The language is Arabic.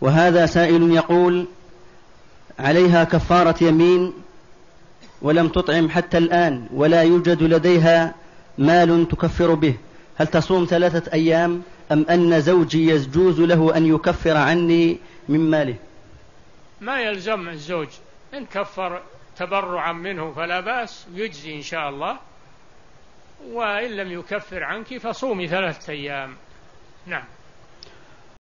وهذا سائل يقول عليها كفارة يمين ولم تطعم حتى الآن ولا يوجد لديها مال تكفر به. هل تصوم ثلاثة أيام أم أن زوجي يجوز له أن يكفر عني من ماله؟ ما يلزم الزوج إن كفر تبرعا منه فلا بأس يجزي إن شاء الله. وإن لم يكفر عنك فصومي ثلاثة أيام. نعم.